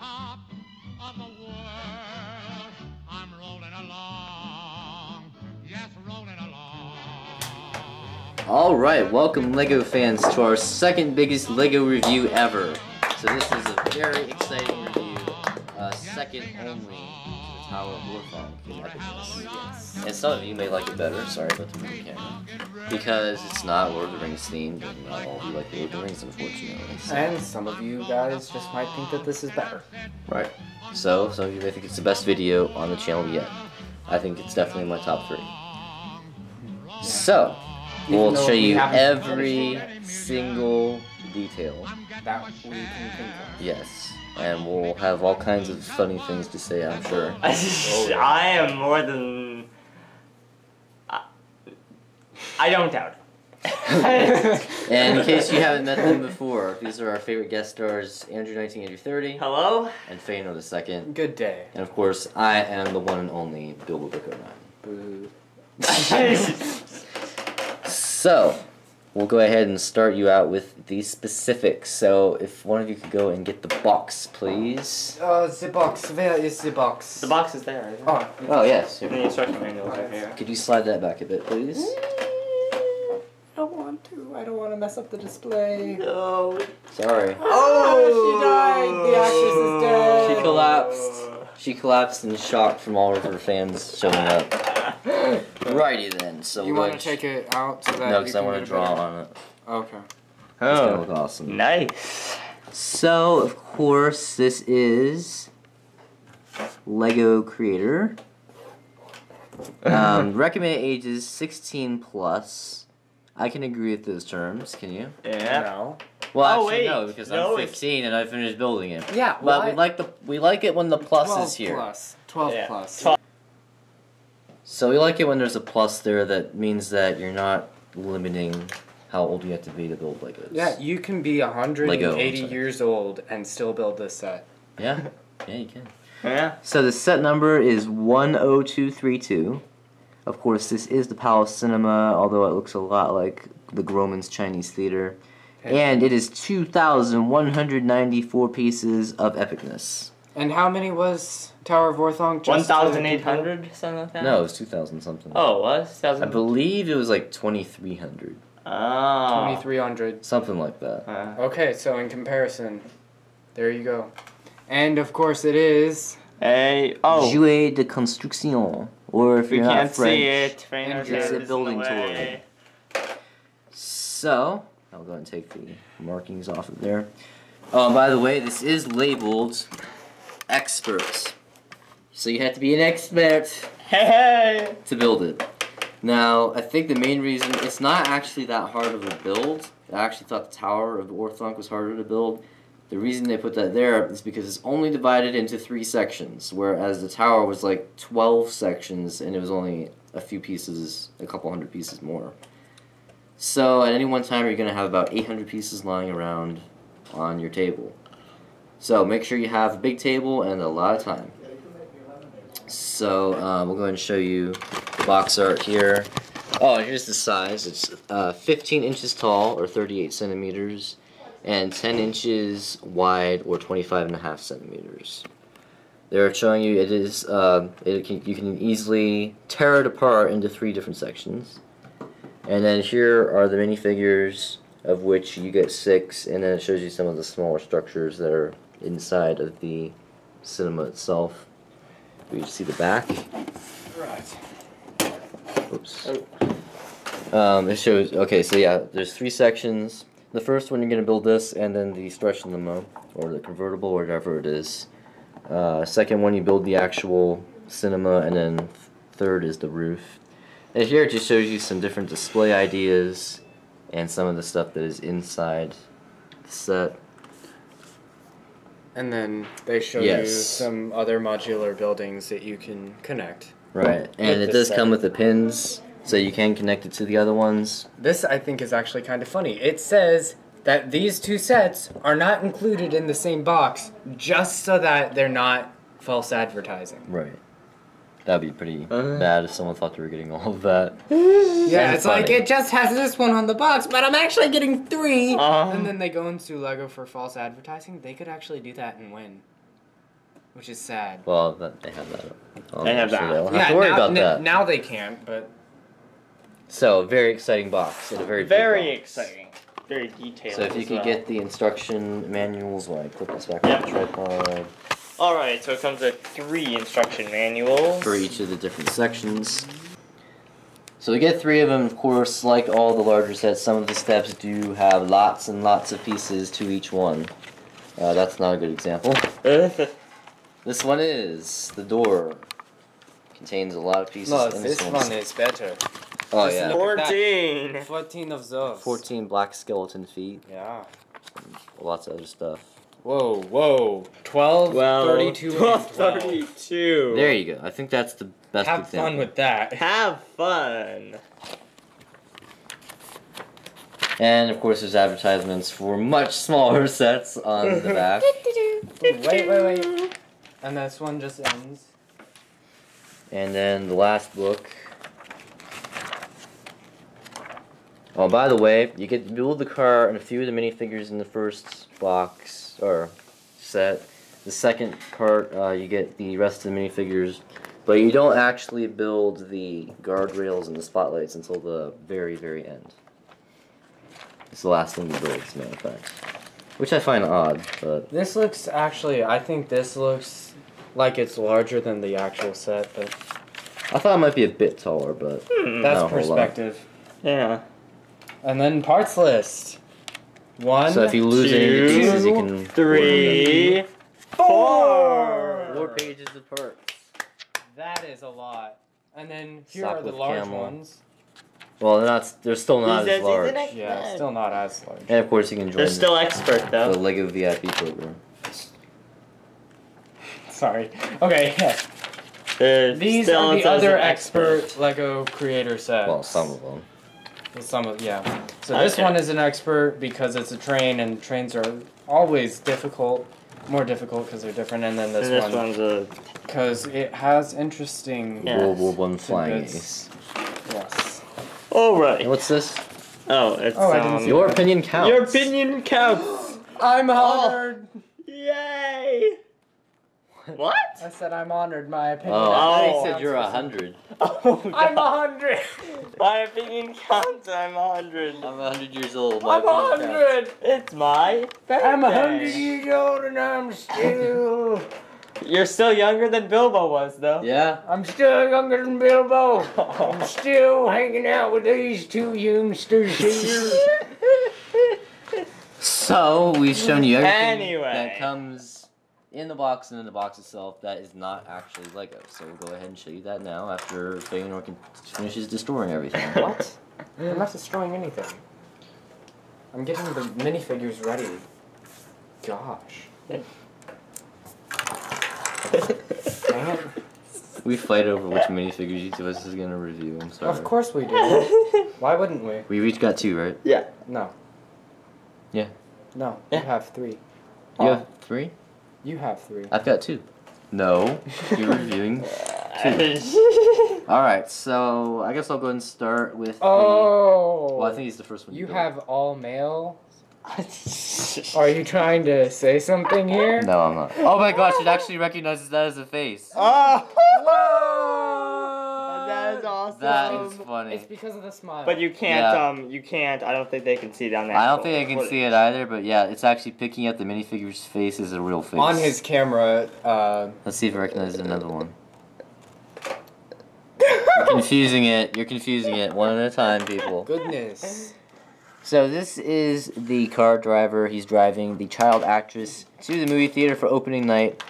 top of the world. I'm rolling along. Yes, rolling along. All right, welcome Lego fans to our second biggest Lego review ever. So this is a very exciting review, uh, second only to the Tower of Orthanc. And some of you may like it better, sorry about the movie camera, because it's not Lord of the Rings themed, and not all of you like Lord of the Rings, unfortunately. So- And some of you guys just might think that this is better. Right. So, some of you may think it's the best video on the channel yet. I think it's definitely in my top three. So, we'll show we you every single detail. That we can think of. Yes. And we'll have all kinds of funny things to say, I'm sure. I am more than. I, I don't doubt it. And in case you haven't met them before, these are our favorite guest stars Andrew 19, Andrew 30, Hello? and Feanor the second. Good day. And of course, I am the one and only Bilbo Brick 09. Boo. So, we'll go ahead and start you out with the specifics. So, if one of you could go and get the box, please. Oh, the box. Where is the box? the box is there. Isn't it? Oh, Oh, yes. And the instruction manual is right here. Could you slide that back a bit, please? Mm, I don't want to. I don't want to mess up the display. No. Sorry. Oh, she died. The actress is dead. She collapsed. She collapsed in shock from all of her fans showing up. Righty then. So You we'll want to take it out so that No, because I can want to draw better- on it. Okay. It's gonna Oh. look awesome. Nice. So, of course, this is Lego Creator. Um, recommended ages 16 plus. I can agree with those terms. Can you? Yeah. No. Well, Oh, actually, wait. no, because No, I'm it's- 15 and I finished building it. Yeah. But we like the we like it when the plus 12 is here. Plus. 12 Yeah. plus. Twelve. So we like it when there's a plus there that means that you're not limiting how old you have to be to build Legos. Yeah, you can be 180 Lego, I'm sorry. years old and still build this set. Yeah. Yeah, you can. Yeah. So the set number is 10232. Of course, this is the Palace Cinema, although it looks a lot like the Grauman's Chinese Theater. And it is 2,194 pieces of epicness. And how many was Tower of Orthanc? Just to 1,800? Something like that? No, it was 2,000 something. Oh, it was? I believe it was like 2,300. Oh. 2300. Something like that. Uh, Okay, so in comparison, there you go. And of course it is. A, Oh. Jouet de construction. Or if we you're not can't French. see it. Trainer It's a building way. So, I'll go and take the markings off of there. Oh, by the way, this is labeled expert. So you have to be an expert Hey, hey. to build it. Now, I think the main reason, it's not actually that hard of a build. I actually thought the Tower of Orthanc was harder to build. The reason they put that there is because it's only divided into three sections, whereas the tower was like 12 sections and it was only a few pieces, a couple hundred pieces more. So at any one time, you're going to have about 800 pieces lying around on your table. So make sure you have a big table and a lot of time. So uh, we'll go ahead and show you the box art here. Oh, here's the size. It's uh, 15 inches tall, or 38 centimeters, and 10 inches wide, or 25 and a half centimeters. They're showing you it is uh, it can, you can easily tear it apart into three different sections. And then here are the minifigures, of which you get six, and then it shows you some of the smaller structures that are inside of the cinema itself. We see the back. Right. Oops. Um, it shows. Okay, so yeah, there's three sections. The first one you're gonna build this, and then the stretch limo or the convertible, or whatever it is. Uh, second one you build the actual cinema, and then third is the roof. And here it just shows you some different display ideas and some of the stuff that is inside the set. And then they show you Yes. some other modular buildings that you can connect. Right, and it does come with the pins, so you can connect it to the other ones. This I think is actually kind of funny. It says that these two sets are not included in the same box just so that they're not false advertising. Right. That'd be pretty Uh. bad if someone thought they were getting all of that. Yeah, Kinda it's like it just has this one on the box, but I'm actually getting three. Um. and then they go into Lego for false advertising. They could actually do that and win. which is sad. Well, that, they have that. on They there, have so that. They don't have to worry now, about n- that. now they can't, but So, very exciting box. And a very Very box. exciting. Very detailed. So if you as could well. get the instruction manuals while I put this back Yeah. on the tripod All right, so it comes with three instruction manuals for each of the different sections. So we get three of them, of course, like all the larger sets, some of the steps do have lots and lots of pieces to each one. Uh, that's not a good example. This one is the door. Contains a lot of pieces. no, and this one's- one is better. Oh this yeah. Fourteen. Fourteen of those. 14 black skeleton feet. Yeah. Lots of other stuff. Whoa, whoa. 12, Well, 32, 12, 12. 32. There you go. I think that's the best Have example. fun with that. Have fun. And of course, there's advertisements for much smaller sets on the back. wait, wait, wait. And this one just ends. And then the last book. Oh, by the way, you get to build the car and a few of the minifigures in the first box or set. The second part, uh, you get the rest of the minifigures, but you don't actually build the guardrails and the spotlights until the very, very end. It's the last thing you build, as a matter of fact. Which I find odd, but This looks actually, I think this looks like it's larger than the actual set, but I thought it might be a bit taller, but Hmm. that's No, hold on. perspective. Yeah. And then parts list. One, so if you lose any of the pieces, you can Three. Four. Four pages of parts. that is a lot. And then here Sock are the with large camel. ones. Well, they're not. They're still not These as large. these are next- Yeah, still not as large. And of course, you can join They're still expert the. Lego VIP program. Sorry. Okay, yeah. They're These are the other an expert Lego creator sets. Well, some of them. Some of yeah. So this Okay. one is an expert because it's a train, and trains are always difficult, more difficult because they're different. And then this, and this one one's a because it has interesting. Yeah. World War One flying ace. Yes. All right. And what's this? Oh, it's Oh, um, Your opinion counts. Your opinion counts. I'm Oh. honored. Yay. What? I said I'm honored. My opinion. Oh, I Oh. you said you're a hundred. Oh, I'm a God. hundred. My opinion counts. I'm a hundred. I'm a hundred years old. My I'm a opinion counts. hundred. It's my birthday. I'm a hundred years old, and I'm still. You're still younger than Bilbo was, though. Yeah. I'm still younger than Bilbo. I'm still hanging out with these two youngsters here. So we've shown you everything Anyway. that comes in the box and in the box itself that is not actually Lego. So we'll go ahead and show you that now after Feanor can finishes destroying everything. What? I'm not destroying anything. I'm getting the minifigures ready. Gosh. Dang it. We fight over which minifigures each of us is gonna review. I'm sorry. Of course we do. Why wouldn't we? We each got two, right? yeah. No. Yeah. No. Yeah. You have three. You Oh. have three? You have three. I've got two. No. You're reviewing. two. Alright, so I guess I'll go ahead and start with Oh. the. Well, I think he's the first one. You built. have all male. Are you trying to say something here? No, I'm not. Oh my gosh, it actually recognizes that as a face. oh. Whoa! That is awesome. That is It's funny. because of the smile. But you can't. Yeah. Um. You can't. I don't think they can see down there. I don't think they can see it either, but yeah, it's actually picking up the minifigure's face as a real face. on his camera, uh, Let's see if it recognizes another one. You're confusing it. You're confusing it one at a time, people. goodness. So this is the car driver. He's driving the child actress to the movie theater for opening night.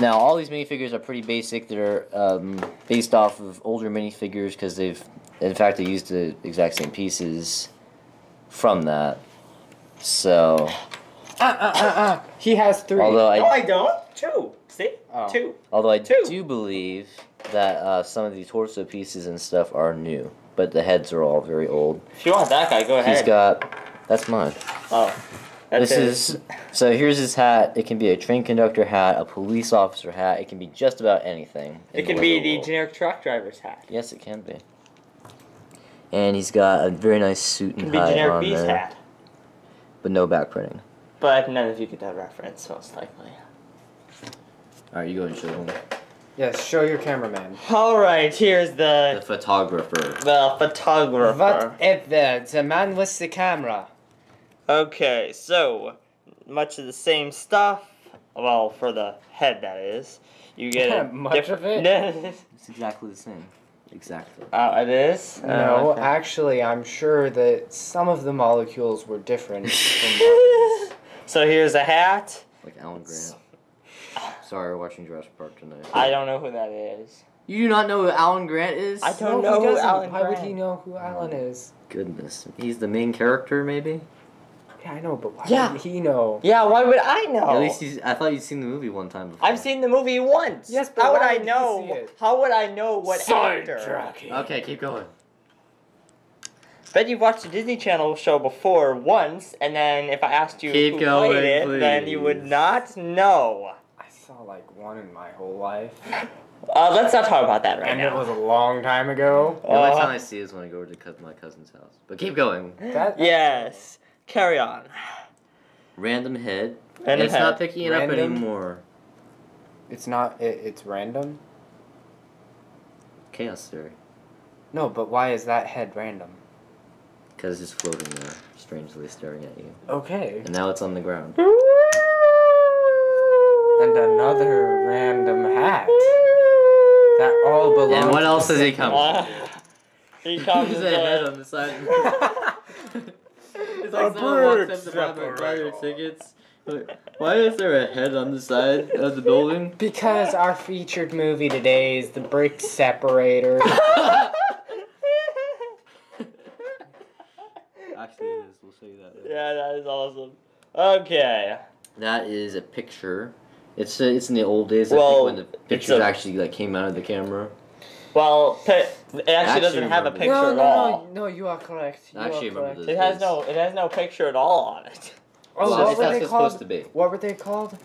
Now, all these minifigures are pretty basic. They're um, based off of older minifigures because they've, in fact, they used the exact same pieces from that. So, Uh, uh, uh, uh. He has three. although I, No, I, I don't. Two. See. Oh. Two. although I Two. do believe that uh, some of the torso pieces and stuff are new, but the heads are all very old. If you want that guy, go ahead. He's got. That's mine. Oh. That's this it. is so. Here's his hat. It can be a train conductor hat, a police officer hat. It can be just about anything. It can the be the world. generic truck driver's hat. Yes, it can be. And he's got a very nice suit It can and be generic on beast there, hat. but no back printing. But none of you get that reference, most likely. All right, you go and show them. Yes, show your cameraman. All right, here's The the photographer. the photographer. What is the the man with the camera? Okay, so much of the same stuff. Well, for the head, that is. You get a Much of it? it. It's exactly the same. Exactly. uh, it is. No, Oh, okay. actually, I'm sure that some of the molecules were different from so here's a hat. Like Alan Grant. Sorry, we're watching Jurassic Park tonight. I don't know who that is. You do not know who Alan Grant is? I don't No, know he who doesn't. Alan Why would he know who Alan is? Goodness, he's the main character, maybe. Yeah, I know, but why Yeah. would he know? Yeah, why would I know? At least he's. I thought you'd seen the movie one time before. I've seen the movie once. Yes, but how would why I would you know? How would I know what actor? Okay, keep going. Bet you've watched the Disney Channel show before once, and then if I asked you Keep who going, played it, then you would not know. I saw like one in my whole life, Uh, let's not talk about that right and now. And it was a long time ago. The only Uh, time I see is when I go over to my cousin's house. But keep going. That Yes. Carry on. Random head. Random it's head. not picking it up anymore. it's not. It, it's random. Chaos theory. No, but why is that head random? Because it's floating there, strangely staring at you. Okay. And now it's on the ground. And another random hat. That all belongs. And what else does he come? Uh, he comes There's with a head a- on the side. it's A like someone walks bird up to buy, buy their separator. tickets. Why is there a head on the side of the building? Because our featured movie today is the brick separator. Actually, it is. We'll show you that. later. yeah, that is awesome. Okay. That is a picture. It's uh, it's in the old days. I Well, think when the pictures a- actually like came out of the camera. Well, pi- it actually, Actually doesn't have a picture no, at no, all. no, no, you are correct. You I actually are remember correct. this. It has no. It has no picture at all on it. Oh, Well, what were not they supposed called? to be. What were they called?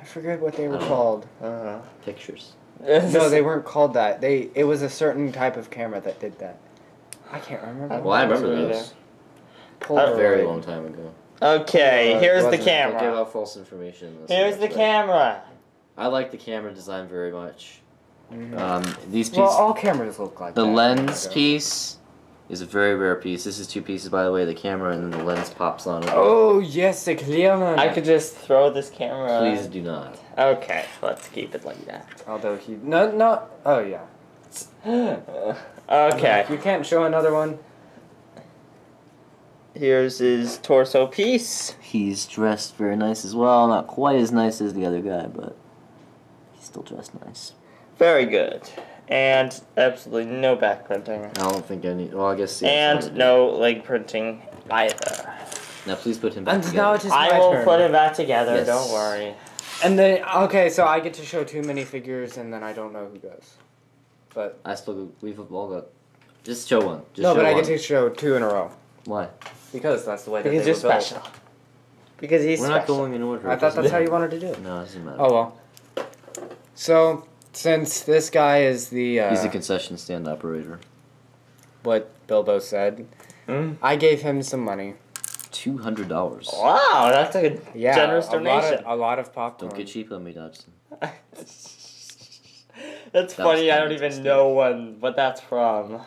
I forget what they were I don't know. called. Uh-huh. Pictures. No, they weren't called that. They it was a certain type of camera that did that. I can't remember. Well, I remember Really those. A very long time ago. Okay, Uh, here's the wasn't- Don't give camera. out false information. unless Here's the camera. I like the camera design very much. Mhm. Um, these pieces, Well, all cameras look like the that. lens piece is a very rare piece. This is two pieces, by the way. The camera and then the lens pops on it. Oh yes, a clear one. I could just throw this camera. Please do not. Okay, let's keep it like that. Although he no no. Oh yeah. okay, You can't show another one. here's his torso piece. He's dressed very nice as well. Not quite as nice as the other guy, but he's still dressed nice. Very good. And absolutely no back printing. I don't think any. Well, I guess. yeah, And some of no leg printing either. Now, please put him back And together. now it is my I will turn. put it back together, Yes. don't worry. And then okay, so I get to show too many figures, and then I don't know who goes. But I still. We've all got. Just show one. Just no, show but I one. get to show two in a row Why? because that's the way that Because they you're were built. special. Because he's We're not special. going in order. I thought that's how you wanted to do it. No, it doesn't matter. Oh well. So since this guy is the uh, He's a concession stand operator. what Bilbo said, Hmm? I gave him some money. Two hundred dollars. Wow, that's a Yeah, generous a lot donation. of, a lot of popcorn. Don't get cheap on me, Dodgson. that's That funny. I don't good. even know when, what that's from.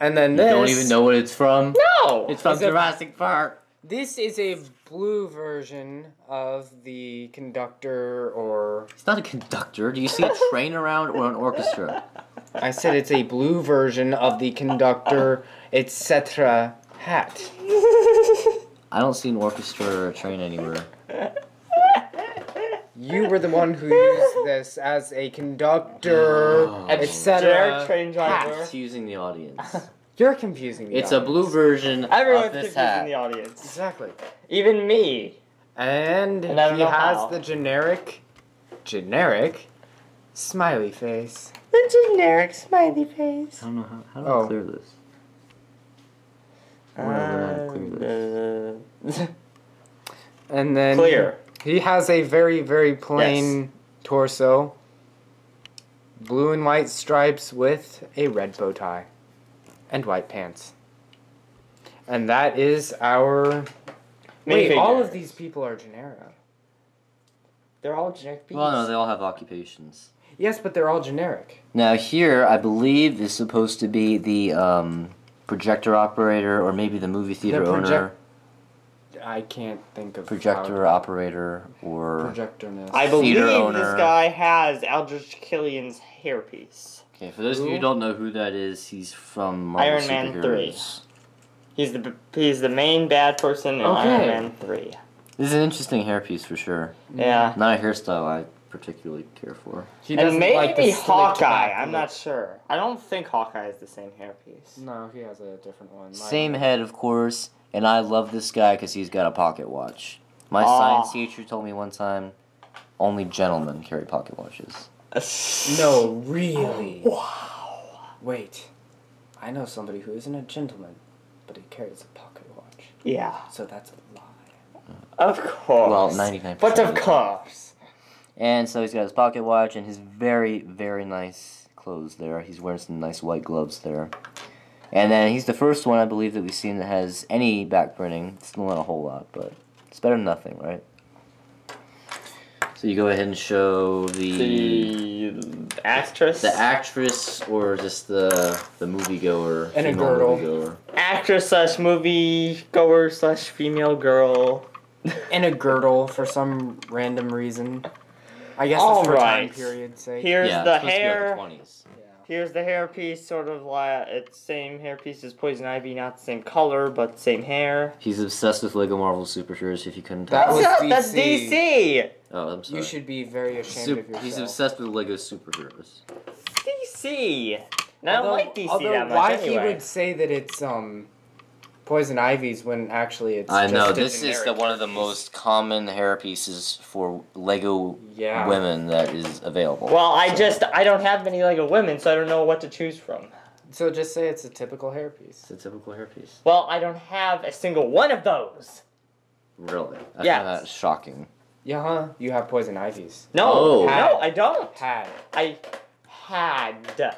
And then You this. don't even know what it's from. No. It's from Is it- Jurassic Park. This is a blue version of the conductor, or It's not a conductor. Do you see a train around or an orchestra? I said it's a blue version of the conductor, etc. hat. I don't see an orchestra or a train anywhere. You were the one who used this as a conductor, Oh. A etc. generic train driver. using the audience. You're confusing me. It's a blue version Everyone's of this confusing hat. the audience. Exactly. Even me. And, And he has how. the generic, generic, smiley face. The generic smiley face. I don't know how, how do Oh. I clear this. I wanna learn how to clear this. And then Clear. He has a very, very plain torso. Blue and white stripes with a red bow tie. And white pants. And that is our. Wait, Minifigure. all of these people are Genera. They're all generic beasts. Well, no, they all have occupations. Yes, but they're all generic. Now here, I believe is supposed to be the um, projector operator, or maybe the movie theater The project- owner, I can't think of projector operator, or projectorness. I believe theater this guy has Aldrich Killian's hairpiece. Okay. For those of you who Who? don't know who that is, he's from Marvel Iron Man superheroes. He's the he's the main bad person in Okay. Iron Man three. This is an interesting hairpiece for sure. Yeah. Not a hairstyle I particularly care for. He and doesn't maybe like the Hawkeye. I'm not sure. I don't think Hawkeye has the same hairpiece. No, he has a different one. Mine- Same head, of course, and I love this guy because he's got a pocket watch. My Aw. science teacher told me one time, only gentlemen carry pocket watches. No, really. Wow. Wait, I know somebody who isn't a gentleman, but he carries a pocket watch. Yeah. So that's a lie. Of course. Well, 99%. But of course. And so he's got his pocket watch and his very, very nice clothes there. He's wearing some nice white gloves there. And then he's the first one, I believe, that we've seen that has any back printing. Still not a whole lot, but it's better than nothing, right? So you go ahead and show the The actress. the actress or just the the moviegoer. And a female girdle. moviegoer. actress slash movie goer slash female girl. In a girdle for some random reason. I guess All it's for time right. period's sake. Here's yeah, the it's supposed to be hair. like the 20s. Here's the hairpiece, sort of like it's same hair piece as Poison Ivy, not the same color, but same hair. He's obsessed with Lego Marvel superheroes. If you couldn't That tell. was That's, that's DC. DC. oh, I'm sorry. You should be very ashamed Sup- of yourself. he's obsessed with Lego superheroes. DC. And I don't Although- like DC although that much why anyway. he would say that it's um poison ivy's when actually it's I just know this is the one of the most common hair pieces for Lego yeah women that is available. Well, I just I don't have many Lego women, so I don't know what to choose from. so just say it's a typical hairpiece it's a typical hairpiece. Well, I don't have a single one of those. Really, I Yes. find that shocking. Yeah huh you have poison ivies. No, Oh. no, I don't. had I had.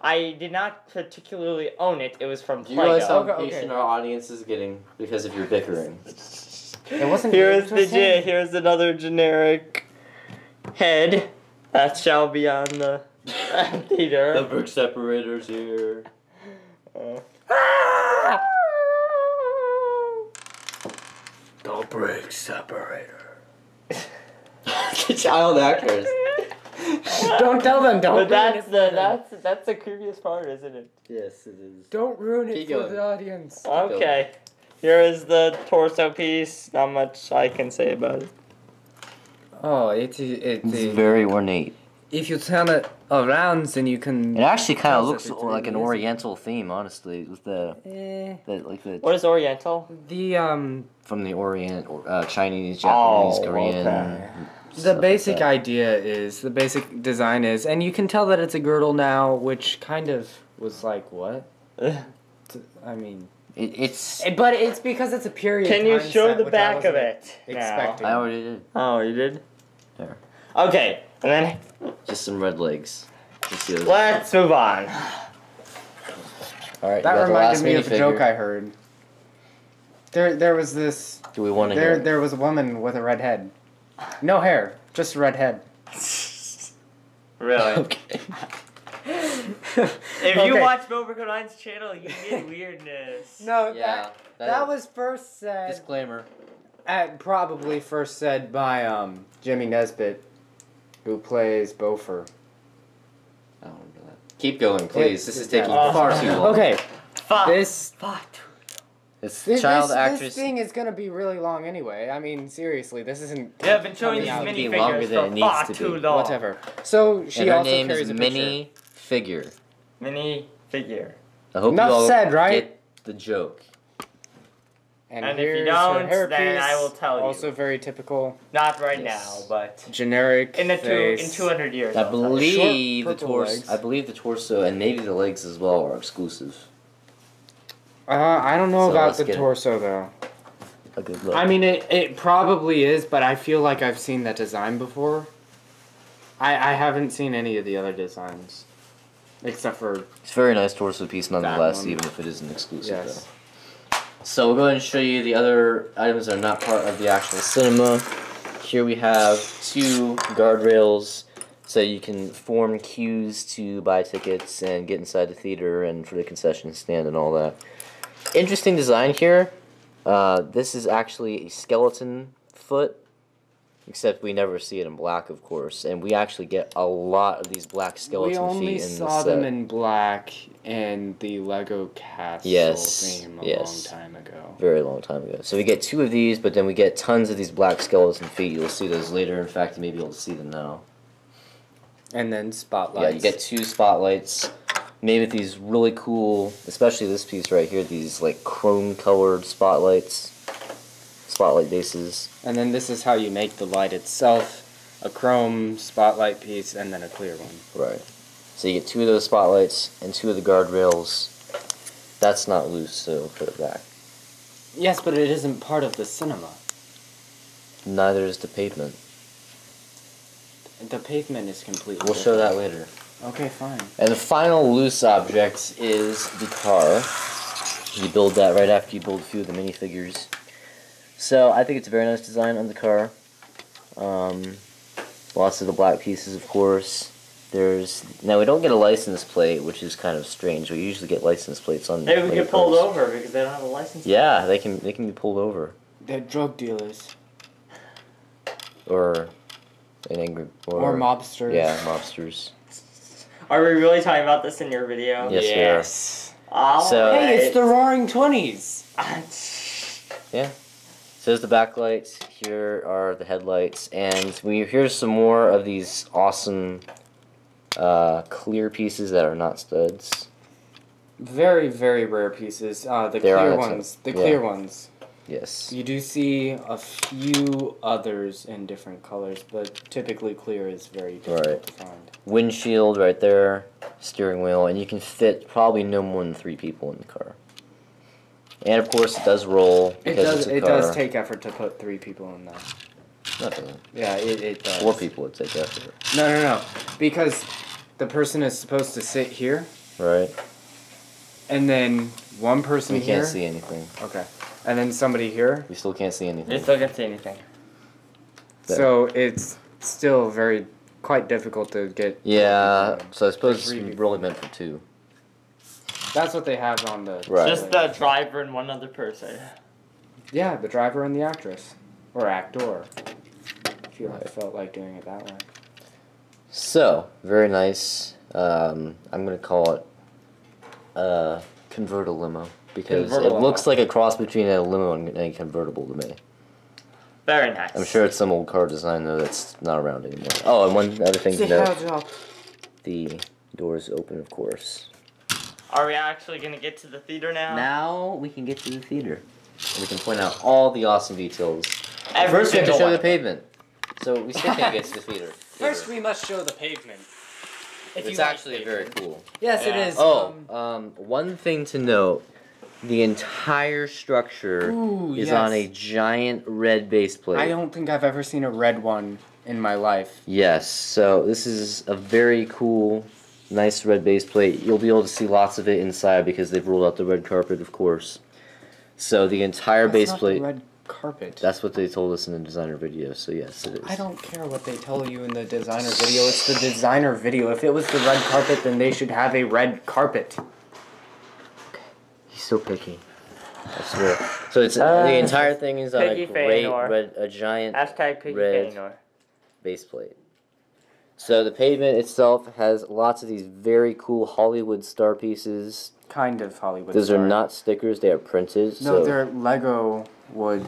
I did not particularly own it. It was from Do you realize Play-Doh. how Okay, impatient okay. our audience is getting because of your bickering? it wasn't Here's the interesting. here's another generic head that shall be on the theater. The brick separators here. Uh, the brick separator the child actors. don't tell them don't but ruin that's it for the them. that's that's the creepiest part, isn't it? Yes, it is. don't ruin it Keep for going. the audience Okay. Here is the torso piece. Not much I can say about it. oh it's it's It's very ornate. if you turn it around then you can It actually kind of looks like an. Oriental theme, honestly, with the, eh, the like the What is Oriental? the um from the Orient, or, uh, Chinese, Japanese, Oh, Korean. okay. The stuff like basic that. idea is the basic design is, and you can tell that it's a girdle now, which kind of was like what? I mean, It, it's. eh, but it's because it's a period. Can you show set, the back of it? now? expecting. I already did. Oh, you did? There. Okay, and then Just some red legs. Just let's move on. All right. That you got the reminded last me of a joke I heard. There, there was this. Do we want to There, hear? there was a woman with a red head, no hair, just a red head. Really? okay. If you Okay. watch Boba Nine's channel, you get weirdness. No, Yeah. that, that was first said. disclaimer. At, probably first said by um, Jimmy Nesbitt, who plays Bofur. I don't remember that. Keep going, please. This is taking Uh, far too long. Okay, Fuck. this Fuck. It's this, child this, actress. this thing is gonna be really long anyway. I mean, seriously, this isn't. Yeah, I've been showing coming these out- mini- be longer minifigures than for it needs far to too be. long. Whatever. So she and her also name carries is a picture. Mini Figure. Mini figure. I hope Enough you all said, right? get the joke. And, And if you don't, her then I will tell you. Also very typical, Not right Yes. now, but generic. in the two in two hundred years. I I'll believe the torso. I believe the torso and maybe the legs as well are exclusive. Uh, I don't know So about the torso though. A good look. I mean, it, it probably is, but I feel like I've seen that design before. I I haven't seen any of the other designs, except for it's a very nice torso piece nonetheless, even if it isn't exclusive. yes. Though. So we'll go ahead and show you the other items that are not part of the actual cinema. here we have two guardrails so you can form queues to buy tickets and get inside the theater and for the concession stand and all that. Interesting design here. Uh, this is actually a skeleton foot, except we never see it in black, of course. And we actually get a lot of these black skeleton we only feet in saw the set. them in black in the Lego Castle Yes, theme a yes. long time ago. very long time ago. So we get two of these, but then we get tons of these black skeleton feet. You'll see those later. In fact, you may be able to see them now. And then spotlights. Yeah, you get two spotlights. Made with these really cool, especially this piece right here. These like chrome colored spotlights, spotlight bases. And then this is how you make the light itself. A chrome spotlight piece and then a clear one. Right. So you get two of those spotlights and two of the guardrails. That's not loose, so put it back. Yes, but it isn't part of the cinema. Neither is the pavement. The pavement is completely We'll show that later. Okay, fine. And the final loose object is the car. You build that right after you build a few of the minifigures. So I think it's a very nice design on the car. Um, lots of the black pieces, of course. There's now we don't get a license plate, which is kind of strange. We usually get license plates on. Maybe we get pulled cars. over because they don't have a license. Yeah, they can they can be pulled over They're drug dealers. or an angry or, Or, mobsters. Yeah, mobsters. Are we really talking about this in your video? Yes, we are. All So- Hey, it's the Roaring Twenties. yeah. So there's the backlights. Here are the headlights, and we here's some more of these awesome uh, clear pieces that are not studs. Very, very rare pieces. Uh, the They're clear on ones. The Yeah. clear ones. Yes. You do see a few others in different colors, but typically clear is very difficult Right. to find. Windshield right there, steering wheel, and you can fit probably no more than three people in the car. And of course, it does roll It does. It car. does take effort to put three people in there. No, it. Yeah, it, it does. Four people would take effort, No, no, no. Because the person is supposed to sit here, right? and then one person here. can't see anything. Okay. And then somebody here. We still can't see You anything. still can't see anything. There. So it's still very quite difficult to get. Yeah. So I suppose three it's really meant for two. That's what they have on the. Right. Just the driver and one other person. Yeah, the driver and the actress, or actor. If you Right. felt like doing it that way. So, very nice. Um, I'm going to call it a convertible limo because it looks like a cross between a limo and a convertible to me. Very nice. I'm sure it's some old car design though that's not around anymore. Oh, and one other thing to note: the doors open, of course. Are we actually gonna get to the theater now? Now we can get to the theater. And we can point out all the awesome details. Every First, we have to show one. the pavement. So we still can't get to the theater. First, we must show the pavement. If it's you like actually pavement. very cool. Yes, Yeah. it is. Oh, um, um, one thing to note: the entire structure Ooh, is yes. on a giant red base plate. I don't think I've ever seen a red one in my life. Yes, so this is a very cool, nice red base plate. You'll be able to see lots of it inside because they've rolled out the red carpet, of course. So the entire That's base plate. red carpet. That's what they told us in the designer video. So yes, it is. I don't care what they tell you in the designer video. It's the designer video. If it was the red carpet, then they should have a red carpet. He's so picky. I swear. So it's Uh, the entire thing is on a great Feanor. red, a giant Hashtag Piggy Red. Feanor. base plate. So the pavement itself has lots of these very cool Hollywood star pieces. Kind of Hollywood. Those are not stickers; they are printed. No, so they're Lego wood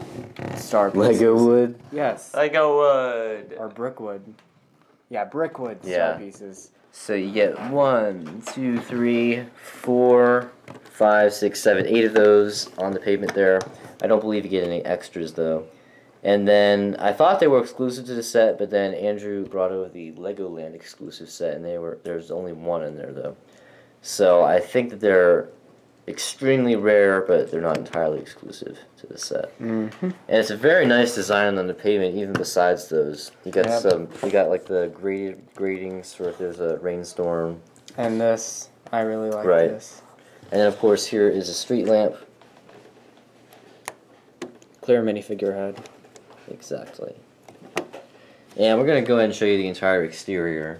star pieces. Lego wood. Yes. Lego wood. Or brickwood. Yeah, brickwood Yeah. star pieces. So you get one, two, three, four, five, six, seven, eight of those on the pavement there. I don't believe you get any extras though. And then I thought they were exclusive to the set, but then Andrew brought over the Legoland exclusive set, and they were there's only one in there though. So I think that they're extremely rare, but they're not entirely exclusive to the set. Mm-hmm. And it's a very nice design on the pavement, even besides those. You got Yep. some, you got like the graded gratings for if there's a rainstorm. And this, I really like Right. this. And then of course here is a street lamp. Clear minifigure head. Exactly. And we're gonna go ahead and show you the entire exterior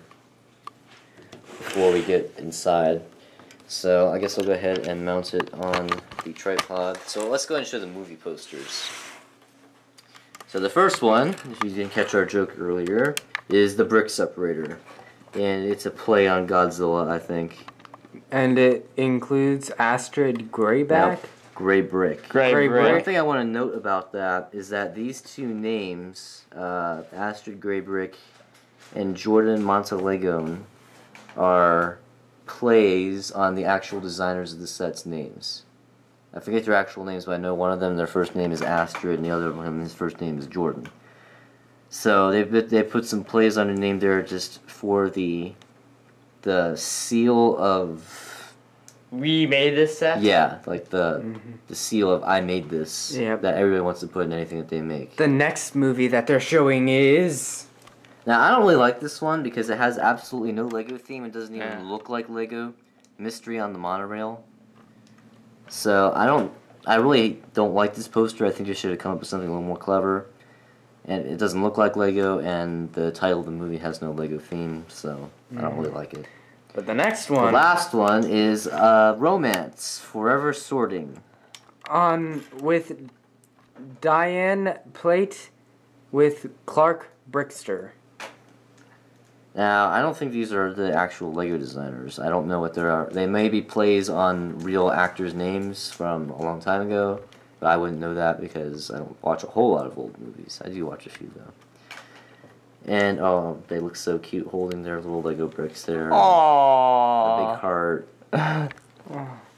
before we get inside. So I guess I'll go ahead and mount it on the tripod. So let's go ahead and show the movie posters. So the first one, if you didn't catch our joke earlier, is the brick separator. And it's a play on Godzilla, I think. And it includes Astrid Grayback. Gray brick. Gray, Gray brick. One thing I want to note about that is that these two names, uh, Astrid Graybrick and Jordan Montalegone, are plays on the actual designers of the set's names. I forget their actual names, but I know one of them, their first name is Astrid, and the other one, his first name is Jordan. So they put, they put some plays on the name there just for the the seal of We made this set. yeah, like the Mhm. the seal of I made this Yep. that everybody wants to put in anything that they make. The next movie that they're showing is Now I don't really like this one because it has absolutely no Lego theme. It doesn't even Yeah. look like Lego. Mystery on the monorail. So I don't. I really don't like this poster. I think they should have come up with something a little more clever. And it doesn't look like Lego, and the title of the movie has no Lego theme, so I don't really like it. but the next one... The last one is uh, Romance Forever Sorting. on with Diane Plate with Clark Brickster. Now, I don't think these are the actual Lego designers. I don't know what they are. They may be plays on real actors' names from a long time ago, but I wouldn't know that because I don't watch a whole lot of old movies. I do watch a few though. And oh, they look so cute holding their little Lego bricks there. A big heart.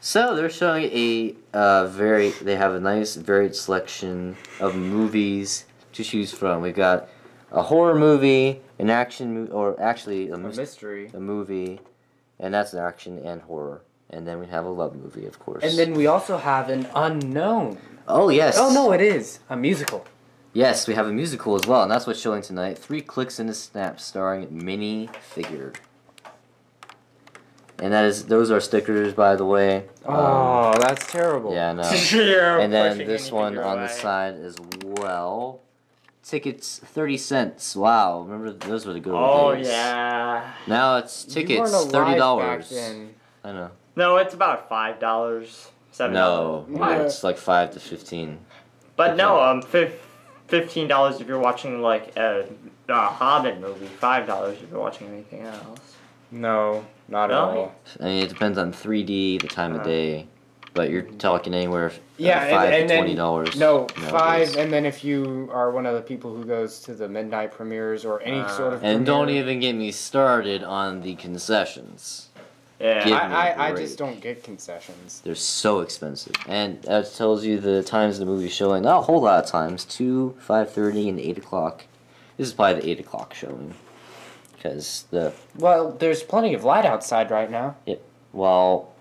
So they're showing a uh, very. They have a nice varied selection of movies to choose from. We've got a horror movie, an action movie, or actually a, A mys- mystery. a movie, and that's an action and horror. And then we have a love movie, of course. And then we also have an unknown. oh yes, Oh no, it is a musical. yes, we have a musical as well, and that's what's showing tonight. Three clicks and a snap, starring Minnie Figure. And that is those are stickers, by the way. Um, Oh, that's terrible. yeah, no. You're and then this one on the side as well. Tickets thirty cents. Wow, remember those were the good Oh old days. yeah. Now it's tickets weren't alive thirty back dollars. then. I know. No, it's about five dollars. Seven No, dollars. it's like five to fifteen. But no, um, fif- fifteen dollars if you're watching like a, a Hobbit movie. Five dollars if you're watching anything else. No, not at all. I mean, it depends on three D, the time of Uh. day, but you're talking anywhere f- uh, Yeah, and- five and to then- twenty dollars. No, five, and then if you are one of the people who goes to the midnight premieres or any Uh, sort of And don't even get me started on the concessions. Yeah. Give I, me I, a I just don't get concessions. They're so expensive, and that tells you the times the movie's showing. Not a whole lot of times: two, five thirty, and eight o'clock. This is probably the eight o'clock showing, because the Well, there's plenty of light outside right now. Yep. Well,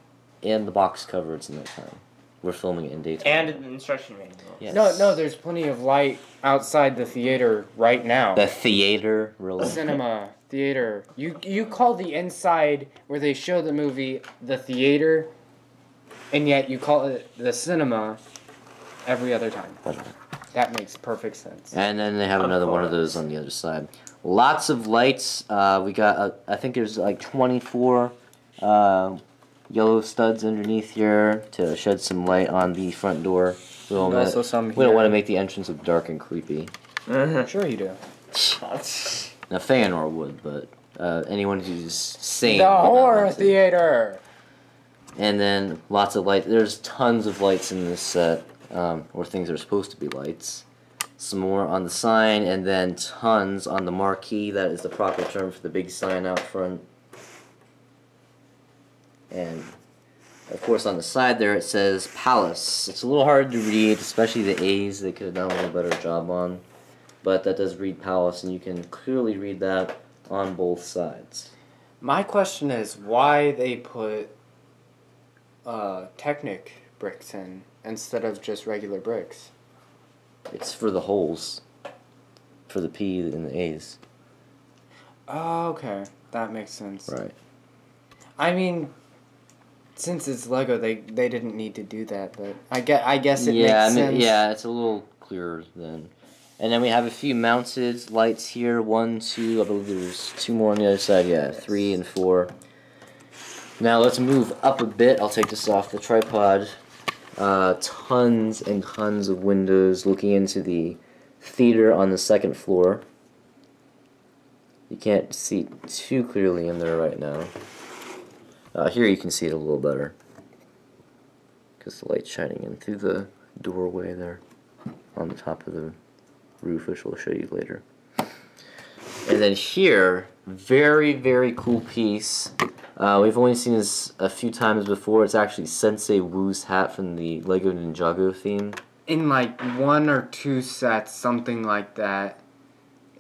and the box cover it's nighttime. We're filming it in daytime. and an instruction manual. yes. No, no, there's plenty of light outside the theater right now. the theater really. Cinema, theater. You you call the inside where they show the movie the theater, and yet you call it the cinema every other time. That makes perfect sense. And then they have Of another one of those on the other side. Lots of lights. Uh, we got, uh, I think there's like 24 uh, yellow studs underneath here to shed some light on the front door. We don't, wanna- also some we don't want to make the entrance look dark and creepy. Sure you do. Now, Feanor would, but uh, anyone who's sane. the horror theater. And then lots of light. There's tons of lights in this set, um, or things that are supposed to be lights. Some more on the sign, and then tons on the marquee. That is the proper term for the big sign out front. And of course, on the side there it says Palace. It's a little hard to read, especially the A's. They could have done a little better job on, but that does read Palace, and you can clearly read that on both sides. My question is why they put uh, Technic bricks in instead of just regular bricks. It's for the holes, for the P and the A's. Oh, okay, that makes sense. Right. I mean, since it's Lego, they they didn't need to do that, but I get I guess it yeah, I mean, sense. yeah, it's a little clearer then. And then we have a few mounted lights here. One, two, I believe there's two more on the other side. Yeah, three and four. Now let's move up a bit. I'll take this off the tripod. Uh, tons and tons of windows looking into the theater on the second floor. You can't see too clearly in there right now. Uh, here you can see it a little better. Because the light's shining in through the doorway there on the top of the roof, which we'll show you later. And then here, very, very cool piece. Uh, we've only seen this a few times before. It's actually Sensei Wu's hat from the Lego Ninjago theme. In like one or two sets, something like that.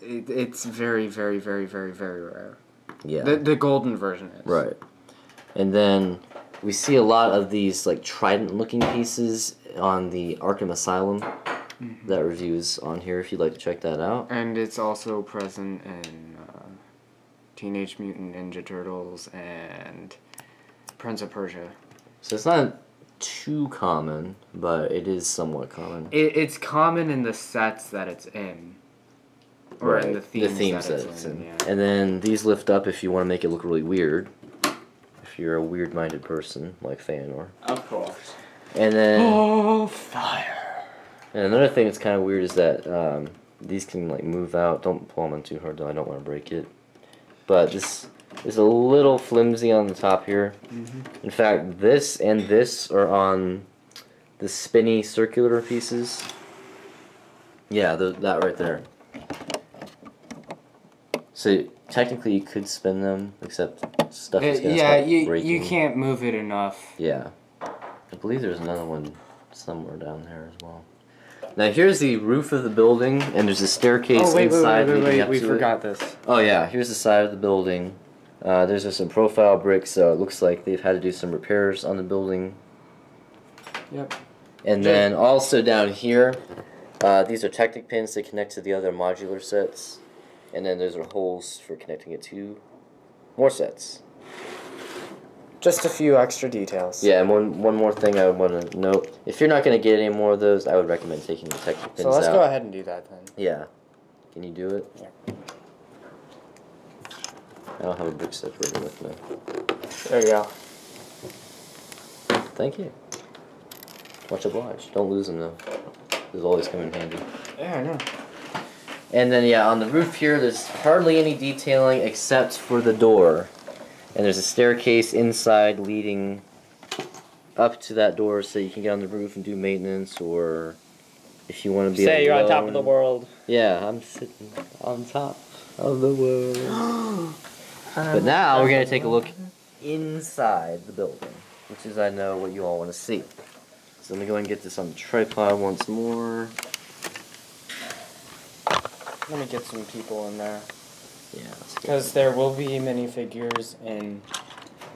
It, it's very, very, very, very, very rare. Yeah. The the golden version is. Right. And then we see a lot of these like trident looking pieces on the Arkham Asylum. That reviews on here if you'd like to check that out. And it's also present in uh, Teenage Mutant Ninja Turtles and Prince of Persia. So it's not too common, but it is somewhat common. It, it's common in the sets that it's in. Or in the themes, that, it's in. Yeah. And then these lift up if you want to make it look really weird. You're a weird minded person like Feanor. Of course. And then Oh, fire. and another thing that's kind of weird is that um, these can like move out. Don't pull them on too hard though. I don't want to break it. But this is a little flimsy on the top here. Mm -hmm. In fact, this and this are on the spinny circular pieces. Yeah, the, that right there. So technically, you could spin them, except stuff is gonna yeah, start you, breaking. you can't move it enough. Yeah. I believe there's another one somewhere down there as well. Now here's the roof of the building, and there's a staircase Oh, wait, wait, inside wait, wait, leading wait. We to it. forgot this. Oh yeah, here's the side of the building. Uh, there's just some profile bricks, so it looks like they've had to do some repairs on the building. Yep. And Yeah. then also down here, uh, these are Technic pins that connect to the other modular sets. And then those are holes for connecting it to more sets. Just a few extra details. Yeah, and one one more thing I would want to note: if you're not going to get any more of those, I would recommend taking the Technic pins So let's out. go ahead and do that then. Yeah, can you do it? Yeah. I don't have a brick separator with me. There you go. Thank you. Much obliged. Don't lose them though. Those always come in handy. Yeah, I know. And then yeah, on the roof here, there's hardly any detailing except for the door. And there's a staircase inside leading up to that door so you can get on the roof and do maintenance or if you want to be Say you're on top of the world. Yeah, I'm sitting on top of the world. but now we're going to take a look inside the building, which is I know what you all want to see. So let me go and get this on the tripod once more. Let me get some people in there. Yeah, Because there will be minifigures in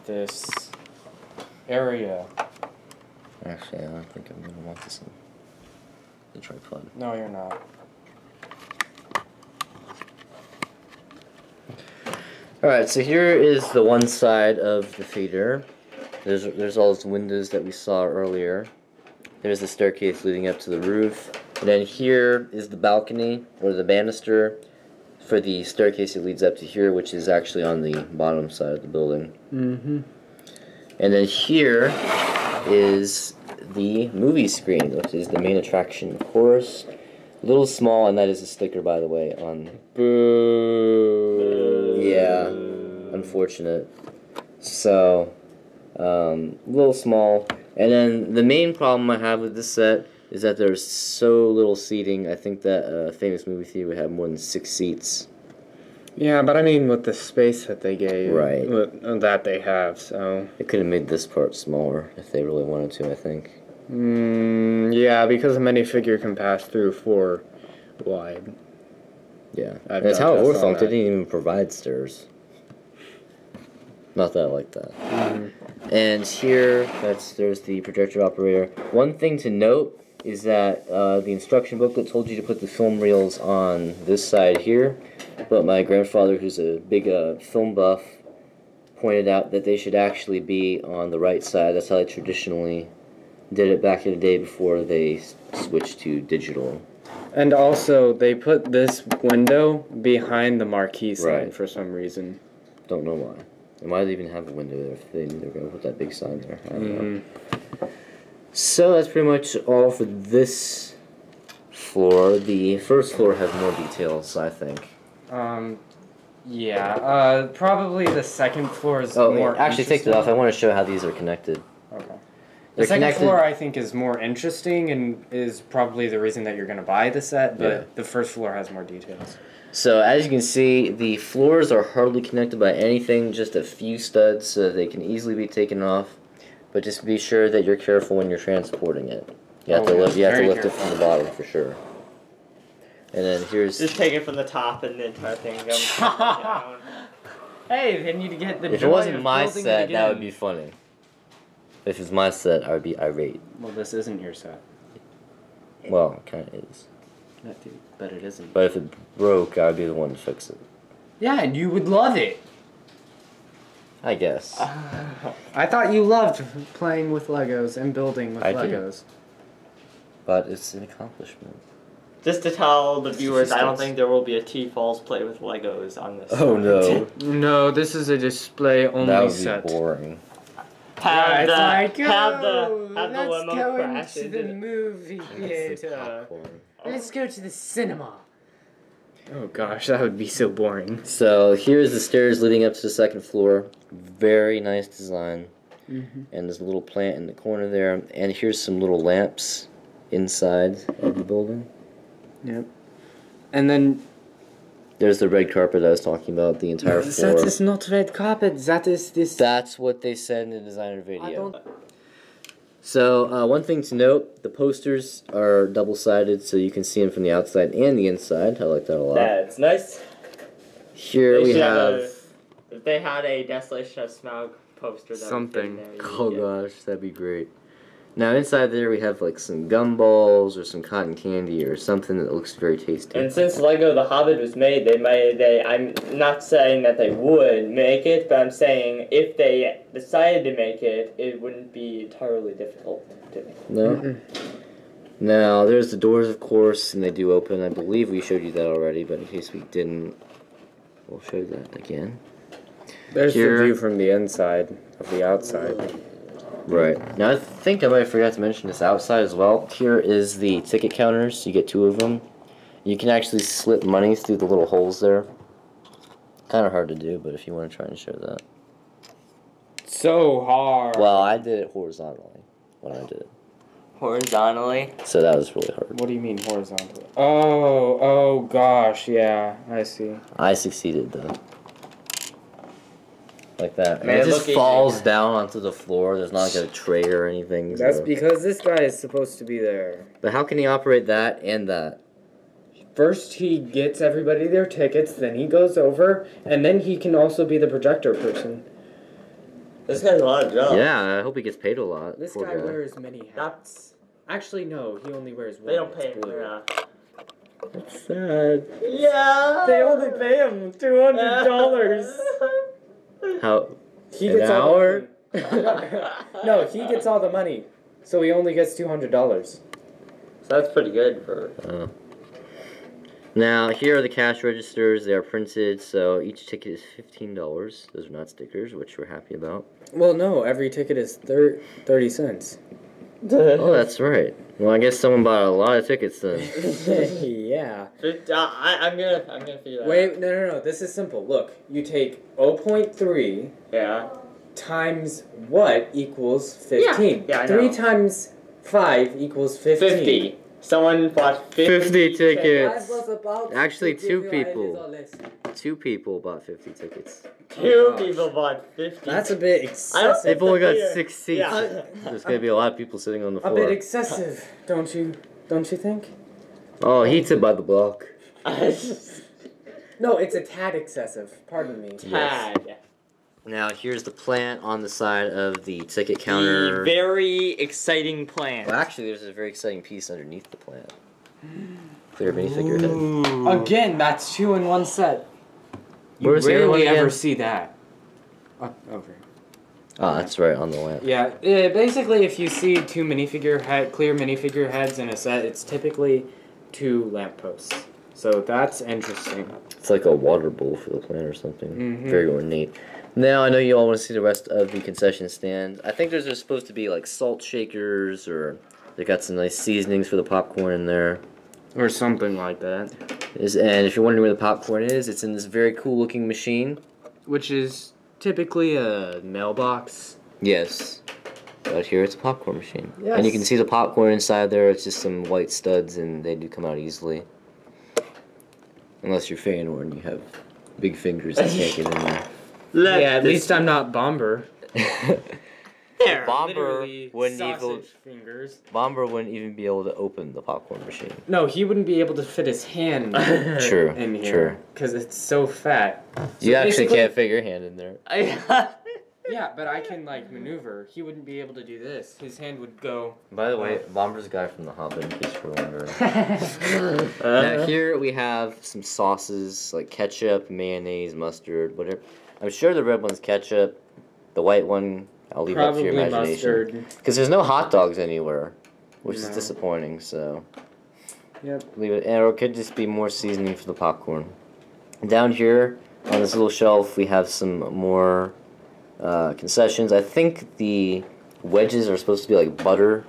this area. Actually, I don't think I'm gonna want this on the tripod. No, you're not. Alright, so here is the one side of the theater. There's there's all those windows that we saw earlier. There's the staircase leading up to the roof. And then here is the balcony, or the banister, for the staircase that leads up to here, which is actually on the bottom side of the building. Mm-hmm. And then here is the movie screen, which is the main attraction, of course. A little small, and that is a sticker, by the way, on. Boo. Yeah, unfortunate. So, um, a little small. And then the main problem I have with this set is that there's so little seating. I think that a famous movie theater would have more than six seats. Yeah, but I mean with the space that they gave. Right. with- uh, that they have, so. They could have made this part smaller if they really wanted to, I think. Mm, yeah, because a minifigure can pass through four wide. Yeah. I've that's how tests on They didn't even provide stairs. Not that I like that. Mm. And here, that's there's the projector operator. One thing to note is that uh, the instruction booklet told you to put the film reels on this side here, but my grandfather, who's a big uh, film buff, pointed out that they should actually be on the right side. That's how they traditionally did it back in the day before they switched to digital. And also, they put this window behind the marquee sign Right. for some reason. Don't know why. And why do even have a window there if they knew they were gonna put that big sign there? I don't know. So that's pretty much all for this floor. The first floor has more details, I think. Um, yeah. Uh, probably the second floor is Oh, more. wait, actually, take that off. I want to show how these are connected. Okay. The They're second connected- floor, I think, is more interesting and is probably the reason that you're going to buy the set. But Yeah. the first floor has more details. So as you can see, the floors are hardly connected by anything, just a few studs, so they can easily be taken off. But just be sure that you're careful when you're transporting it. You have Oh, to lift. You have to very lift it from the bottom for sure. And then here's. Just take it from the top and the entire thing goes down. Hey, then you need to get the. if it wasn't my set, that would be funny. If it's my set, I would be irate. Well, this isn't your set. Well, it kind of is. No, dude, but it isn't. But if it broke, I would be the one to fix it. Yeah, and you would love it. I guess. I thought you loved playing with Legos and building with I do. But it's an accomplishment. Just to tell the viewers, I don't think there will be a T Falls play with Legos on this. Oh no, No, this is a display only that would be set. boring. Have the, it's like, have the "Oh, have the let's limo go crash into into the movie theater. popcorn. Let's go to the cinema. Oh gosh, that would be so boring. So here's the stairs leading up to the second floor. Very nice design. Mhm. And there's a little plant in the corner there. And here's some little lamps inside of the building. Yep. And then There's the red carpet I was talking about, the entire floor. that is not red carpet. That is this. That's what they said in the designer video. I don't. So uh, one thing to note: the posters are double-sided, so you can see them from the outside and the inside. I like that a lot. That's nice. Here They we have have. a- If they had a Desolation of Smaug poster, that Something. Would fit in there, Oh get- gosh, that'd be great. Now inside there we have like some gumballs or some cotton candy or something that looks very tasty. And since Lego The Hobbit was made, they might they I'm not saying that they would make it, but I'm saying if they decided to make it, it wouldn't be entirely difficult to make. no. Mm-mm. Now there's the doors, of course, and they do open. I believe we showed you that already, but in case we didn't, we'll show that again. There's Here. the view from the inside of the outside. Right. Now I think I might have forgot to mention this outside as well. Here is the ticket counters. You get two of them. You can actually slip money through the little holes there. Kind of hard to do, but if you want to try and show that. So hard. Well, I did it horizontally when I did it, Horizontally. so that was really hard. What do you mean horizontally? Oh, oh gosh, yeah, I see. I succeeded though. Like that. And Man, it just at falls you. down onto the floor. There's not like a tray or anything. That's so- because this guy is supposed to be there. But how can he operate that and that? First, he gets everybody their tickets, then he goes over, and then he can also be the projector person. This guy's a lot of jobs. Yeah, I hope he gets paid a lot. This Poor guy wears many hats. That's Actually, no, he only wears one. they don't pay him blue. for that. That's sad. Yeah. They only pay him two hundred dollars. How? He An gets all hour? the money. no, he gets all the money, so he only gets two hundred dollars. So that's pretty good for. Oh. Now here are the cash registers. They are printed, so each ticket is fifteen dollars. Those are not stickers, which we're happy about. Well, no, every ticket is thir- thirty cents. Oh, that's right. Well, I guess someone bought a lot of tickets then. yeah. Uh, I, I'm gonna I'm gonna figure that. Wait, no, no, no. This is simple. Look, you take 0.3. Yeah. times what equals 15? Yeah, yeah, I 3 know. times 5 equals 15. Fifty. Someone bought fifty. 50 tickets. I was about Actually, two give you a people. Little lesson. Two people bought fifty tickets. Two oh, people bought fifty. That's a bit I don't excessive. They've only got six seats. Yeah. There's gonna be a lot of people sitting on the floor. A bit excessive, don't you? Don't you think? oh, he took by the block. No, it's a tad excessive. Pardon me. Tad. Now here's the plant on the side of the ticket counter. The counter. very exciting plan. Well, actually, there's a very exciting piece underneath the plant. Clear minifigure head. Again, that's two in one set. You Where's the other one rarely ever again? see that. Up over. Oh, that's right on the lamp. Yeah, basically, if you see two minifigure head, clear minifigure heads in a set, it's typically two lampposts. So that's interesting. It's like a water bowl for the plant or something. Mhm. Very ornate. Now I know you all want to see the rest of the concession stand. I think there's, there's supposed to be like salt shakers or they got some nice seasonings for the popcorn in there. Or something like that. Is and if you're wondering where the popcorn is, it's in this very cool looking machine. Which is typically a mailbox. Yes. But here it's a popcorn machine. And you can see the popcorn inside there. It's just some white studs and they do come out easily. Unless you're Feanor and you have big fingers that can't get in there. Let yeah, at least I'm not Bombur. there. Bombur wouldn't even fingers. Bombur wouldn't even be able to open the popcorn machine. No, he wouldn't be able to fit his hand True. in True. here because it's so fat. You actually can't fit your hand in there. Yeah, but I can like maneuver. He wouldn't be able to do this. His hand would go. By the way, Bombur's a guy from The Hobbit, in case you're wondering. Now here we have some sauces like ketchup, mayonnaise, mustard, whatever. I'm sure the red one's ketchup. The white one, I'll leave up to your imagination. Because there's no hot dogs anywhere, which is disappointing. So Yep. leave it, or it could just be more seasoning for the popcorn. Down here on this little shelf, we have some more uh, concessions. I think the wedges are supposed to be like butter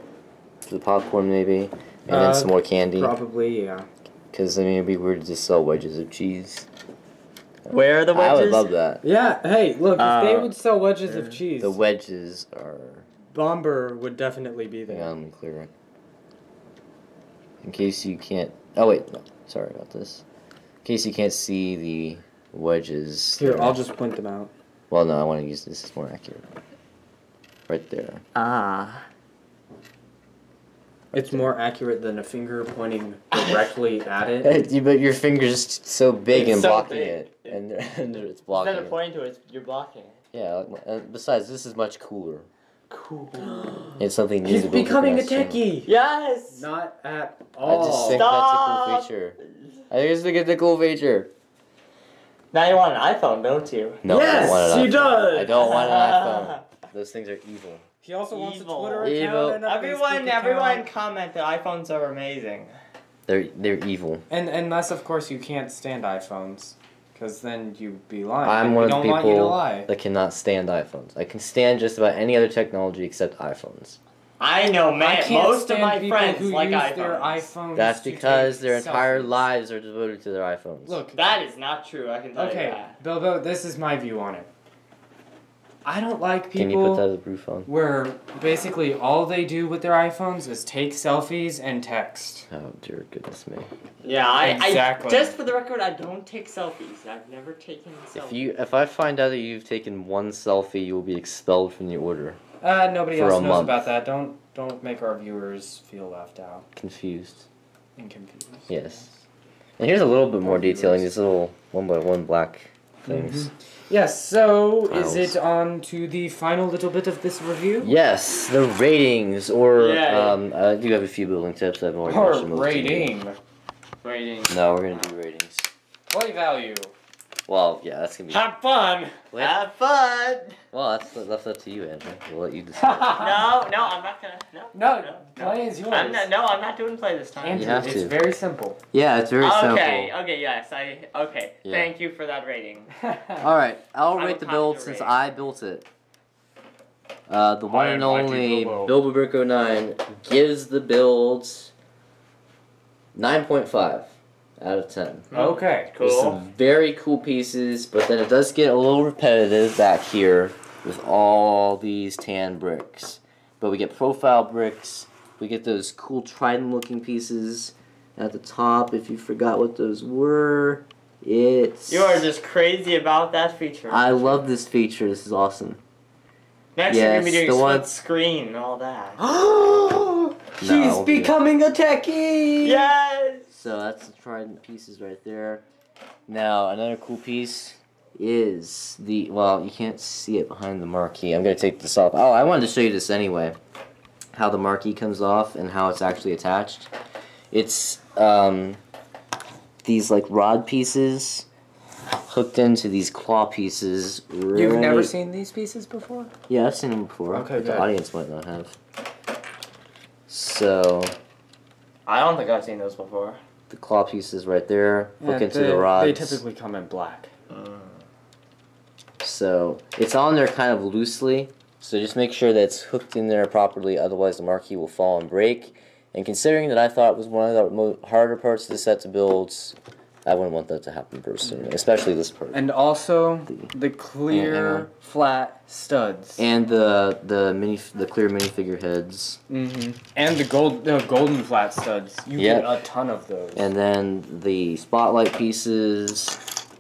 for the popcorn, maybe, and Uh, then some more candy. Probably, yeah. Because I mean, it'd be weird to just sell wedges of cheese. Where are the wedges? I would love that. Yeah. Hey, look, if they Uh, would sell wedges of cheese, The wedges are. Bombur would definitely be there. on, let me clear it. In case you can't. Oh wait, no. Sorry about this. In case you can't see the wedges. Here, there. I'll just point them out. Well, no, I want to use this. It's more accurate. Right there. Ah. It's more accurate than a finger pointing directly at it. You- but your finger's so big It's and so blocking big. it, and, and it's blocking. Instead of It. pointing to it, you're blocking it. Yeah. like- And besides, this is much cooler. Cool. It's something new. He's to be becoming a able to see. techie. Yes. Not at all. I just think Stop. that's a cool feature. I just think it's a, cool feature. Now you want an iPhone, don't you? No, I don't want Yes, an he iPhone. does. I don't want an iPhone. Those things are evil. He also wants a Evil. Twitter Evil. account and a Facebook everyone, account. everyone, comment that iPhones are amazing. They're they're evil. And unless, of course, you can't stand iPhones, because then you'd be lying. I'm and one of the don't want you people that cannot stand iPhones. I can stand just about any other technology except iPhones. I know, I man. can't Most of my friends who like use iPhones. their iPhones. That's because take their entire lives are devoted to their iPhones. Look, That is not true. I can tell you that. okay. Bilbo, this is my view on it. I don't like people can you put that as a proof on? where basically all they do with their iPhones is take selfies and text. Oh dear goodness me! Yeah, I, Exactly. I. Just for the record, I don't take selfies. I've never taken selfies. If you if I find out that you've taken one selfie, you will be expelled from the order. Uh, nobody For else a knows month. about that. Don't don't make our viewers feel left out Confused. and confused. Yes. And here's a little bit more Our viewers. detailing. These little one by one black things. Yes. So, Tiles. is it on to the final little bit of this review? Yes, the ratings, or Yay. um, I do have a few building tips. I've already Or rating. Rating. No, we're gonna do ratings. Play value. Well, yeah, that's gonna be. Have fun. Wait, Have fun. well, that's that's up to you, Andrew. We'll let you decide. No, no, I'm not gonna. No. No, play is yours. I'm not, no, I'm not doing play this time. Andrew, You have it's to. very simple. yeah, it's very okay, simple. okay, okay, yes, I. Okay, Yeah. thank you for that rating. All right, I'll rate the build since rating. I built it. Uh, the one I and only Bilbo. Bilbo Brick 09 gives the build 9.5 out of 10. Hmm. okay. There's Cool. some very cool pieces, but then it does get a little repetitive back here with all these tan bricks. But we get profile bricks, we get those cool trident looking pieces at the top. If you forgot what those were, it's. You are just crazy about that feature. I love this feature, this is awesome. Next, you're gonna be doing the split one- screen and all that. He's No, becoming a techie. yes. So that's the trident pieces right there. Now another cool piece is the well you can't see it behind the marquee. I'm gonna take this off. Oh, I wanted to show you this anyway. How the marquee comes off and how it's actually attached. It's um, these like rod pieces hooked into these claw pieces. You've never seen these pieces before? Yeah, I've seen them before. Okay, but the audience might not have. So I don't think I've seen those before. The claw pieces right there. Hook into they, the rods. They typically come in black. So it's on there kind of loosely. So just make sure that it's hooked in there properly, otherwise the marquee will fall and break. And considering that I thought it was one of the harder parts of the set to build, I wouldn't want that to happen personally, especially this part. And also The- the clear flat studs. And the the mini the clear minifigure heads, Mm-hmm. And the gold the golden flat studs. You Yeah. get a ton of those. and then the spotlight pieces,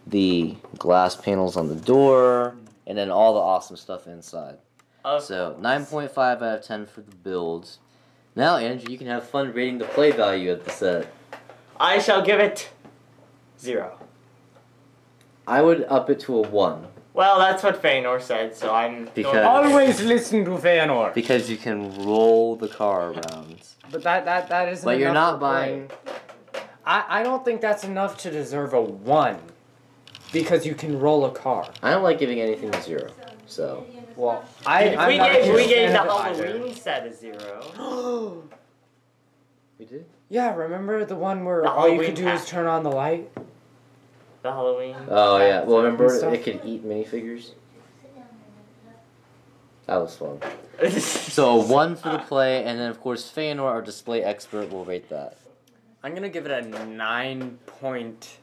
the glass panels on the door, and then all the awesome stuff inside. Of So 9.5 out of 10 for the builds. Now, Andrew, you can have fun rating the play value of the set. I shall give it zero. I would up it to a 1 Well, that's what Feanor said, so I'm Because- Always listen to Feanor. because you can roll the car around. But that that that isn't. But you're not buying- I I don't think that's enough to deserve a one, because you can roll a car. I don't like giving anything a 0. So, Well, I I'm we not a gave we gave the fan of either. Halloween set a zero. we did? Yeah, remember the one where The all you could do is turn on the light? The Halloween. Oh, yeah. Well, remember it could eat minifigures? That was fun. So, 1 for the play, and then, of course, Feanor, our display expert, will rate that. I'm gonna give it a nine point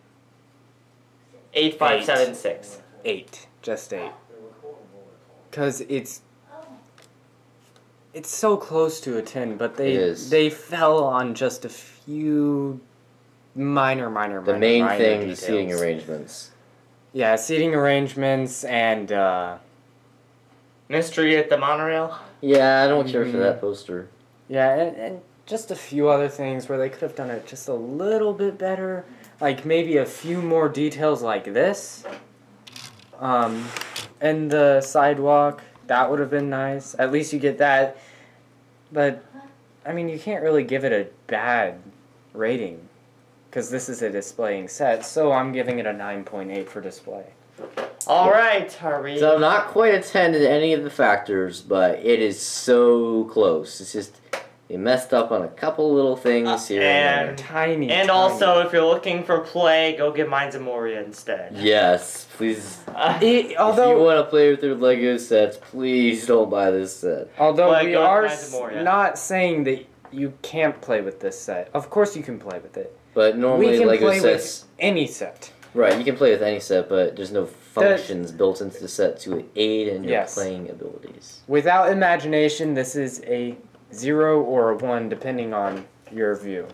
eight five seven six. eight, just eight, cause it's it's so close to a ten, but they It is. they fell on just a few minor, minor, The minor, main minor thing, the details. seating arrangements. Yeah, seating arrangements and uh, Mystery at the monorail. Yeah, I don't care for Mhm. that poster. yeah, and, and just a few other things where they could have done it just a little bit better. Like maybe a few more details like this. Um, and the sidewalk that would have been nice. At least you get that. But I mean, you can't really give it a bad rating because this is a displaying set. So I'm giving it a nine point eight for display. All right, are we? So not quite a 10 to any of the factors, but it is so close. It's just they messed up on a couple little things Uh, here and- and, Tiny. and tiny. also, if you're looking for play, go get Mines of Moria instead. Yes, please. Uh, It- if you want to play with your Lego sets, please don't buy this set. Although But we are find s- more, yeah. not saying that you can't play with this set. Of course you can play with it. But normally we can Lego play sets, with any set. right? You can play with any set, but there's no functions built into the set to aid in your Yes. playing abilities. Without imagination, this is a zero or a one, depending on your view.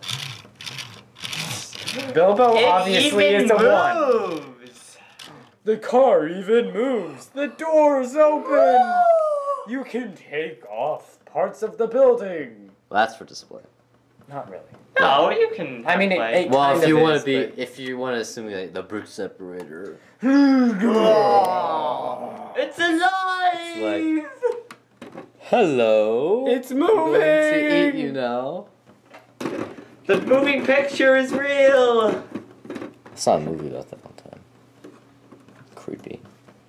Bilbo it obviously even is a one. moves. The car even moves. The door's open. You can take off parts of the building. Well, that's for display. Not really. No, you can. I mean, it- it- Well, kind if you of want to be, but- if you want to simulate the brute separator, it's alive. hello. It's I'm going to eat moving. you now. The moving picture is real. I saw a movie about that one time. Creepy.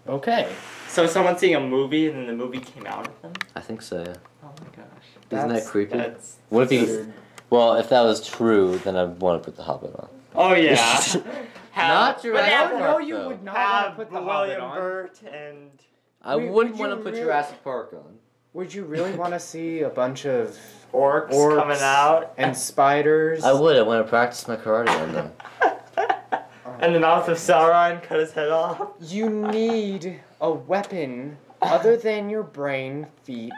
Okay. So someone's seeing a movie and then the movie came out of them. I think so. Yeah. Oh my gosh. Isn't That's- that creepy? That's. What if he? Weird. Well, if that was true, then I'd want to put the Hobbit on. Oh yeah. Not Have, Jurassic but have, Park, no, you though. would not have want to put the William Hobbit on. Burt and. I Would- wouldn't would want to put really- Jurassic Park on. Would you really want to see a bunch of Orcs, Orcs. coming out, and spiders? I would. I want to practice my karate on them. and the mouth of Sauron cut his head off. You need a weapon other than your brain, feet,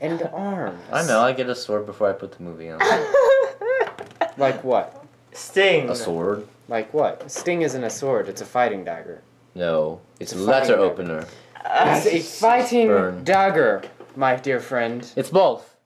and arms. I know. I get a sword before I put the movie on. Like what? Sting. A sword? Like what? Sting isn't a sword, it's a fighting dagger. No, it's It's a a letter fighting opener. It's a fighting Burn. dagger, my dear friend. It's both.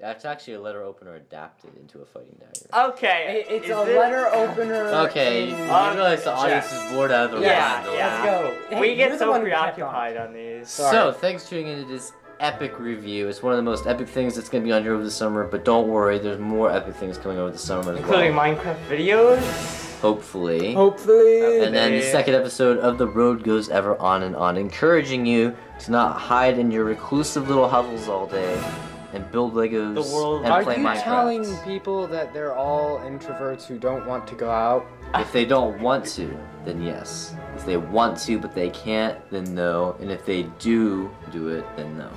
That's actually a letter opener adapted into a fighting dagger. Okay. It- it's is a it- letter opener. Okay, you Um, realize the audience is bored out of their Yeah, mind. yeah. Let's go. Hey, we you're get the so one who kept on. preoccupied on these. Sorry. So, thanks for tuning into this epic review. It's one of the most epic things that's going to be on here over the summer, but don't worry, there's more epic things coming over the summer as Including well. Minecraft videos. Hopefully. Hopefully. And then the second episode of The Road Goes Ever On and On, encouraging you to not hide in your reclusive little hovels all day and build Legos The world- and Are play you Minecraft. telling people that they're all introverts who don't want to go out? If they don't want to, then yes. If they want to but they can't, then no. And if they do do it, then no.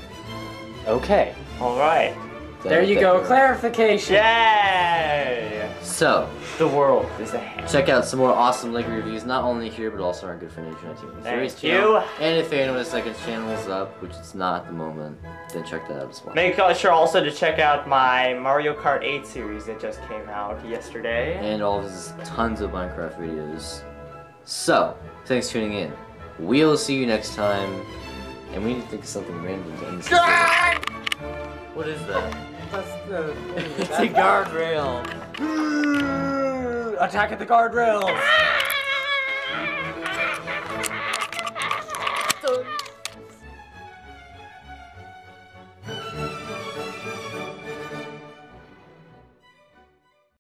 Okay. All right. There you go. Clarification. Yay! So, The world is ahead. check out some more awesome Lego reviews, not only here but also on Good for Nature Team Series Thank channel. you. And if anyone second channel is up, which it's not at the moment, then check that out as well. Make sure also to check out my Mario Kart 8 series that just came out yesterday. and all of his tons of Minecraft videos. So, thanks for tuning in. We'll see you next time. And we need to think of something random to end this episode. What is that? That's the. It's a guardrail. Attack at the guardrails. Ah!